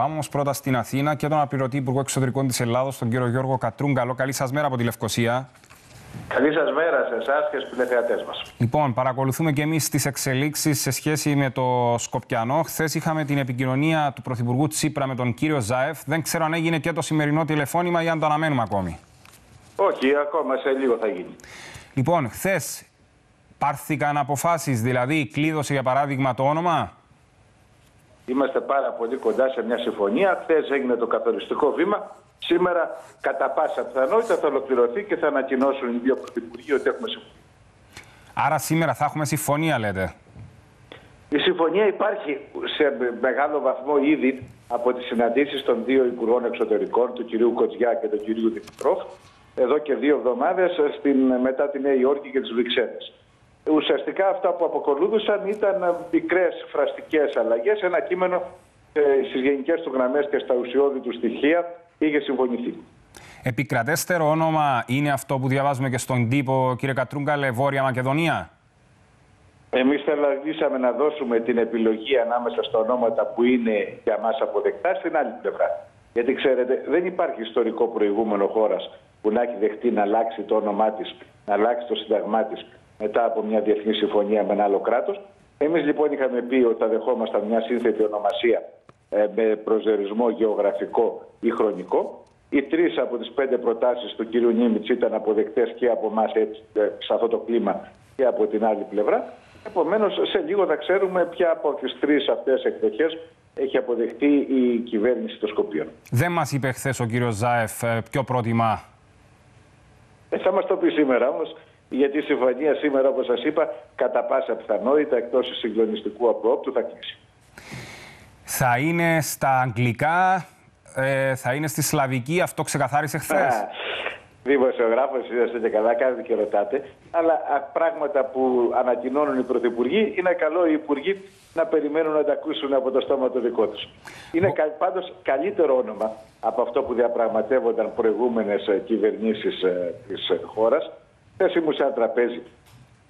Πάμε όμω πρώτα στην Αθήνα και τον αναπληρωτή Υπουργό Εξωτερικών της Ελλάδος, τον κύριο Γιώργο Κατρούγκαλο. Καλή σας μέρα από τη Λευκοσία. Καλή σας μέρα σε εσάς και στους τηλεθεατές μας. Λοιπόν, παρακολουθούμε και εμείς τις εξελίξεις σε σχέση με το Σκοπιανό. Χθες είχαμε την επικοινωνία του Πρωθυπουργού Τσίπρα με τον κύριο Ζάεφ. Δεν ξέρω αν έγινε και το σημερινό τηλεφώνημα ή αν το αναμένουμε ακόμη. Όχι, ακόμα σε λίγο θα γίνει. Λοιπόν, χθες πάρθηκαν αποφάσεις, δηλαδή κλείδωσε για παράδειγμα το όνομα. Είμαστε πάρα πολύ κοντά σε μια συμφωνία. Χθες έγινε το καθοριστικό βήμα. Σήμερα, κατά πάσα πιθανότητα, θα ολοκληρωθεί και θα ανακοινώσουν οι δύο πρωθυπουργοί ότι έχουμε συμφωνία. Άρα σήμερα θα έχουμε συμφωνία, λέτε; Η συμφωνία υπάρχει σε μεγάλο βαθμό ήδη από τις συναντήσεις των δύο Υπουργών Εξωτερικών, του κυρίου Κοτζιά και του κυρίου Δημητρόφ, εδώ και δύο εβδομάδες μετά τη Νέα Υόρκη και τις Βρυξέλλες. Ουσιαστικά αυτά που αποκολούθησαν ήταν μικρές φραστικές αλλαγές. Ένα κείμενο ε, στις γενικές του γραμμές και στα ουσιώδη του στοιχεία είχε συμφωνηθεί. Επικρατέστερο όνομα είναι αυτό που διαβάζουμε και στον τύπο, κύριε Κατρούγκαλε, Βόρεια Μακεδονία; Εμείς θελήσαμε να δώσουμε την επιλογή ανάμεσα στα ονόματα που είναι για μας αποδεκτά στην άλλη πλευρά. Γιατί ξέρετε, δεν υπάρχει ιστορικό προηγούμενο χώρας που να έχει δεχτεί να αλλάξει το όνομά της, να αλλάξει το σύνταγμά της μετά από μια διεθνή συμφωνία με ένα άλλο κράτος. Εμείς λοιπόν είχαμε πει ότι θα δεχόμασταν μια σύνθετη ονομασία ε, με προσδιορισμό γεωγραφικό ή χρονικό. Οι τρεις από τις πέντε προτάσεις του κ. Νίμιτ ήταν αποδεκτές και από εμάς σε αυτό το κλίμα και από την άλλη πλευρά. Επομένως, σε λίγο θα ξέρουμε ποια από τις τρεις αυτές εκδοχές έχει αποδεχτεί η κυβέρνηση των Σκοπίων. Δεν μας είπε χθες ο κ. Ζάεφ ε, ποιο πρότιμα. Ε, θα μας το πει σήμερα όμως γιατί η συμφωνία σήμερα, όπως σας είπα, κατά πάσα πιθανότητα, εκτός συγκλονιστικού απρόπτου, θα κλείσει. Θα είναι στα αγγλικά, ε, θα είναι στη σλαβική, αυτό ξεκαθάρισε χθες. Δημοσιογράφος είσαστε και καλά, κάνετε και ρωτάτε. Αλλά πράγματα που ανακοινώνουν οι πρωθυπουργοί, είναι καλό οι υπουργοί να περιμένουν να τα ακούσουν από το στόμα το δικό τους. Είναι πάντως καλύτερο όνομα από αυτό που διαπραγματεύονταν προηγούμενες κυβερνήσεις ε, της χώρας Χθες ήμουν σε ένα τραπέζι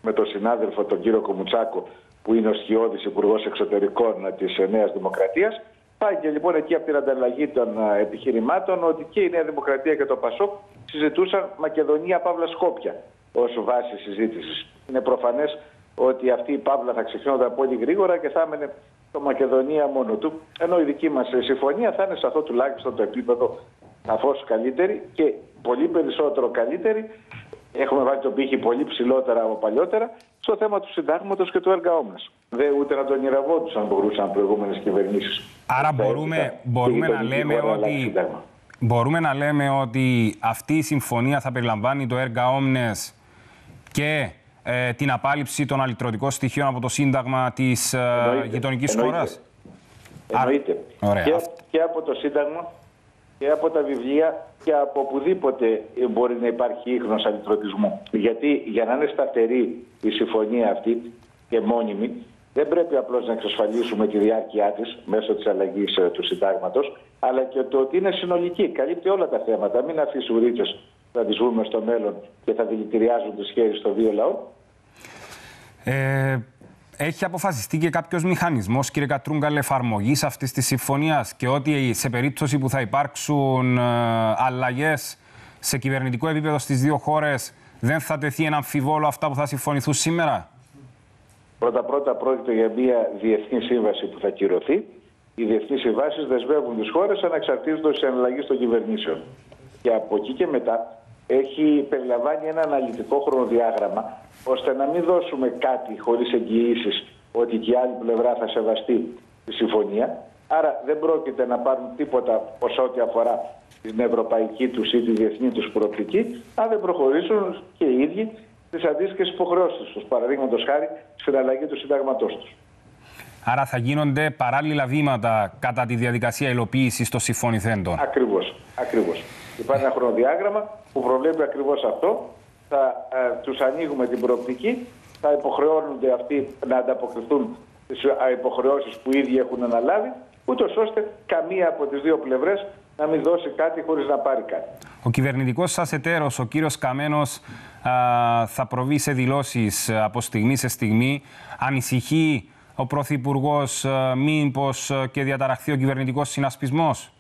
με τον συνάδελφο τον κύριο Κομουτσάκο, που είναι ο Σχιώδη Υπουργός Εξωτερικών της Νέας Δημοκρατίας. Πάει και λοιπόν εκεί από την ανταλλαγή των επιχειρημάτων ότι και η Νέα Δημοκρατία και το Πασόκ συζητούσαν Μακεδονία Παύλα Σκόπια ως βάση συζήτησης. Είναι προφανές ότι αυτή η Παύλα θα ξεχνιόταν πολύ γρήγορα και θα έμενε το Μακεδονία μόνο του. Ενώ η δική μας συμφωνία θα είναι σε αυτό τουλάχιστον το επίπεδο σαφώς καλύτερη και πολύ περισσότερο καλύτερη Έχουμε βάλει τον πύχη πολύ ψηλότερα από παλιότερα στο θέμα του συντάγματος και του έργα μα. Δεν ούτε να τον ηραβόντουσαν μπορούσαν προηγούμενες κυβερνήσεις. Άρα μπορούμε, μπορούμε να λέμε ότι. Μπορούμε να λέμε ότι αυτή η συμφωνία θα περιλαμβάνει το έργα όμνες και ε, την απάλληψη των αλυτρωτικών στοιχείων από το Σύνταγμα της ε, γειτονικής χώρας. Εννοείται. Και, και από το Σύνταγμα και από τα βιβλία και από οπουδήποτε μπορεί να υπάρχει ίχνος αλυτρωτισμού. Γιατί για να είναι σταθερή η συμφωνία αυτή και μόνιμη, δεν πρέπει απλώς να εξασφαλίσουμε τη διάρκεια της μέσω της αλλαγής ε, του συντάγματος, αλλά και το ότι είναι συνολική, καλύπτει όλα τα θέματα. Μην αφήσει ουρίτσες θα τις βρούμε στο μέλλον και θα δηλητηριάζουν τις σχέσεις των δύο λαών. Ε, έχει αποφασιστεί και κάποιος μηχανισμός, κύριε Κατρούγκαλ, εφαρμογής αυτής της συμφωνίας και ότι σε περίπτωση που θα υπάρξουν ε, αλλαγές σε κυβερνητικό επίπεδο στις δύο χώρες, δεν θα τεθεί ένα αμφιβόλο αυτά που θα συμφωνηθούν σήμερα; Πρώτα-πρώτα πρόκειται για μια διεθνή σύμβαση που θα κυρωθεί. Οι διεθνείς συμβάσεις δεσμεύουν τις χώρες ανεξαρτήτως της αναλλαγή των κυβερνήσεων. Και από εκεί και μετά έχει περιλαμβάνει ένα αναλυτικό χρονοδιάγραμμα ώστε να μην δώσουμε κάτι χωρίς εγγυήσεις ότι και η άλλη πλευρά θα σεβαστεί τη συμφωνία. Άρα δεν πρόκειται να πάρουν τίποτα ως ό,τι αφορά την ευρωπαϊκή τους ή τη διεθνή τους προοπτική, αν δεν προχωρήσουν και οι ίδιοι τις αντίστοιχες υποχρεώσεις τους. Παραδείγματος χάρη στην αλλαγή του συντάγματός τους. Άρα θα γίνονται παράλληλα βήματα κατά τη διαδικασία υλοποίησης των συμφωνηθέντων. Ακριβώς. Ακριβώς. Υπάρχει ένα χρονοδιάγραμμα που προβλέπει ακριβώς αυτό. Θα ε, τους ανοίγουμε την προοπτική, θα υποχρεώνονται αυτοί να ανταποκριθούν στις υποχρεώσεις που ήδη έχουν αναλάβει, ούτως ώστε καμία από τις δύο πλευρές να μην δώσει κάτι χωρίς να πάρει κάτι. Ο κυβερνητικός σα εταίρος, ο κύριος Καμένος, θα προβεί σε δηλώσεις από στιγμή σε στιγμή. Ανησυχεί ο Πρωθυπουργός, ε, μήπως ε, και διαταραχθεί ο κυβερνητικός συνασπισμός;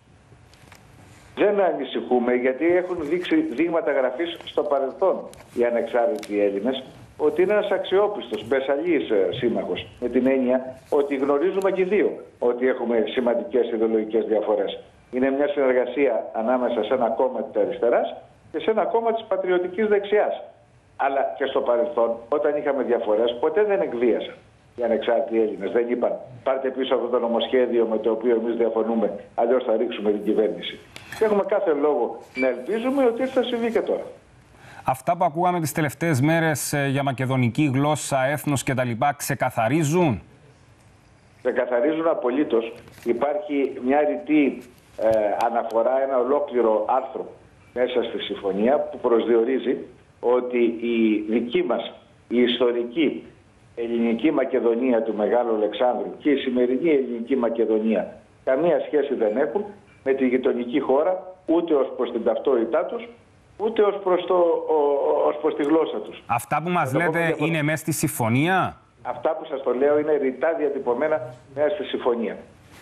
Δεν ανησυχούμε γιατί έχουν δείξει δείγματα γραφής στο παρελθόν οι ανεξάρτητοι Έλληνες ότι είναι ένας αξιόπιστος, μπεσαλής ε, σύμμαχος. Με την έννοια ότι γνωρίζουμε και οι δύο ότι έχουμε σημαντικές ιδεολογικές διαφορές. Είναι μια συνεργασία ανάμεσα σε ένα κόμμα της αριστεράς και σε ένα κόμμα της πατριωτικής δεξιάς. Αλλά και στο παρελθόν, όταν είχαμε διαφορές, ποτέ δεν εκβίασαν οι ανεξάρτητοι Έλληνες. Δεν είπαν πάρτε πίσω αυτό το νομοσχέδιο με το οποίο εμείς διαφωνούμε, αλλιώς θα ρίξουμε την κυβέρνηση. Και έχουμε κάθε λόγο να ελπίζουμε ότι θα συμβεί και τώρα. Αυτά που ακούγαμε τις τελευταίες μέρες ε, για μακεδονική γλώσσα, έθνος κτλ. ξεκαθαρίζουν; Ξεκαθαρίζουν απολύτως. Υπάρχει μια ρητή ε, αναφορά, ένα ολόκληρο άρθρο μέσα στη συμφωνία που προσδιορίζει ότι η δική μας η ιστορική ελληνική Μακεδονία του Μεγάλου Αλεξάνδρου και η σημερινή ελληνική Μακεδονία καμία σχέση δεν έχουν με τη γειτονική χώρα ούτε ως προς την ταυτότητά τους ούτε ως προς, το, ως προς τη γλώσσα τους. Αυτά που μας λέτε είναι μέσα στη συμφωνία; Αυτά που σας το λέω είναι ρητά διατυπωμένα μέσα στη συμφωνία.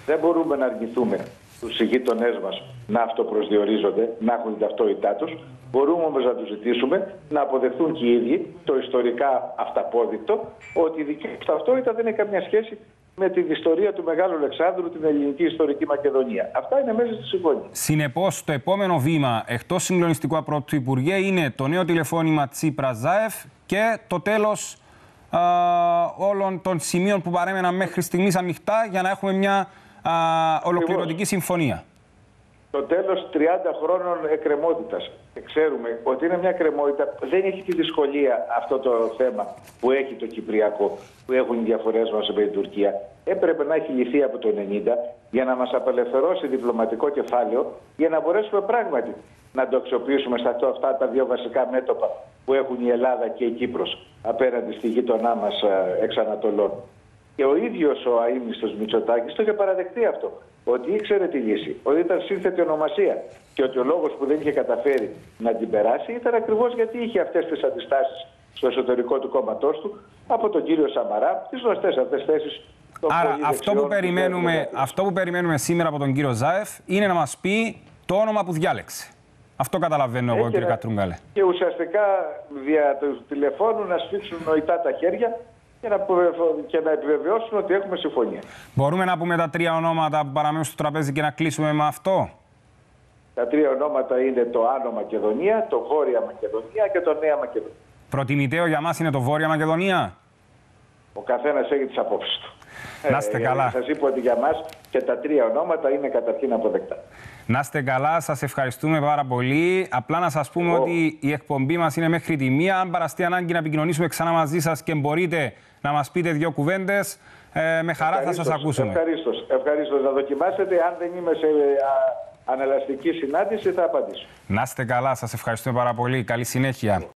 Δεν μπορούμε να αρνηθούμε τους γείτονές μας να αυτοπροσδιορίζονται, να έχουν την ταυτότητά τους. Μπορούμε όμως να τους ζητήσουμε να αποδεχθούν και οι ίδιοι το ιστορικά αυταπόδεικτο ότι η δική τους ταυτότητα δεν έχει καμιά σχέση με την ιστορία του Μεγάλου Αλεξάνδρου, την ελληνική ιστορική Μακεδονία. Αυτά είναι μέσα στη συμφωνία. Συνεπώς, το επόμενο βήμα εκτός συγκλονιστικού από Υπουργέ είναι το νέο τηλεφώνημα Τσίπρα Ζάεφ και το τέλος όλων των σημείων που παρέμεναν μέχρι στιγμής ανοιχτά για να έχουμε μια α, ολοκληρωτική συμφωνία. Το τέλος 30 χρόνων εκκρεμότητας. Ξέρουμε ότι είναι μια κρεμότητα. Δεν έχει τη δυσκολία αυτό το θέμα που έχει το Κυπριακό, που έχουν οι διαφορές μας με την Τουρκία. Έπρεπε να έχει λυθεί από το 90 για να μας απελευθερώσει διπλωματικό κεφάλαιο για να μπορέσουμε πράγματι να το αξιοποιήσουμε στα αυτά τα δύο βασικά μέτωπα που έχουν η Ελλάδα και η Κύπρος απέναντι στη γείτονά μας ε, εξ Ανατολών. Και ο ίδιος ο αίμνητο Μητσοτάκης το είχε παραδεχτεί αυτό. Ότι ήξερε τη λύση, ότι ήταν σύνθετη ονομασία και ότι ο λόγος που δεν είχε καταφέρει να την περάσει ήταν ακριβώς γιατί είχε αυτές τις αντιστάσεις στο εσωτερικό του κόμματός του από τον κύριο Σαμαρά, τις γνωστές αυτές θέσεις. Άρα αυτό που, περιμένουμε, αυτό που περιμένουμε σήμερα από τον κύριο Ζάεφ είναι να μας πει το όνομα που διάλεξε. Αυτό καταλαβαίνω εγώ, κύριε Κατρούγκαλε. Και ουσιαστικά δια του τηλεφώνου να σφίξουν νοητά τα χέρια και να, και να επιβεβαιώσουν ότι έχουμε συμφωνία. Μπορούμε να πούμε τα τρία ονόματα που παραμένουν στο τραπέζι και να κλείσουμε με αυτό; Τα τρία ονόματα είναι το Άνω Μακεδονία, το Βόρεια Μακεδονία και το Νέα Μακεδονία. Προτιμητέο για μας είναι το Βόρεια Μακεδονία; Ο καθένας έχει τις απόψεις του. Να είστε ε, καλά. Σας είπα ότι για μας και τα τρία ονόματα είναι καταρχήν αποδεκτά. Να είστε καλά, σας ευχαριστούμε πάρα πολύ. Απλά να σας πούμε ότι η εκπομπή μας είναι μέχρι τη μία. Αν παραστεί ανάγκη να επικοινωνήσουμε ξανά μαζί σας και μπορείτε να μας πείτε δύο κουβέντες, ε, με χαρά θα σας ακούσουμε. Ευχαρίστως. Ευχαρίστως να δοκιμάσετε. Αν δεν είμαι σε ανελαστική συνάντηση, θα απαντήσω. Να είστε καλά, σας ευχαριστούμε πάρα πολύ. Καλή συνέχεια.